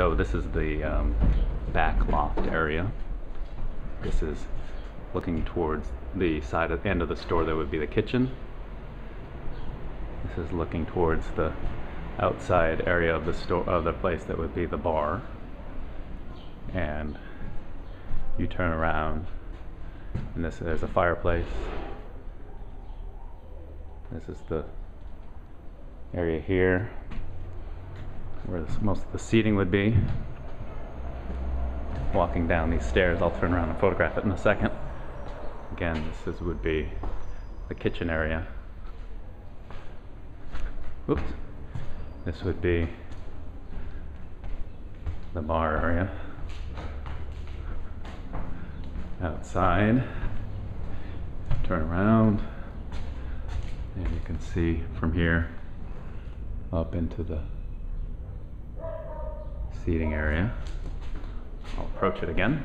So this is the um, back loft area. This is looking towards the side of end of the store that would be the kitchen. This is looking towards the outside area of the store of the place that would be the bar. And you turn around and this there's a fireplace. This is the area here where this, most of the seating would be. Walking down these stairs, I'll turn around and photograph it in a second. Again, this is, would be the kitchen area. Oops. This would be the bar area. Outside, turn around, and you can see from here up into the seating area. I'll approach it again.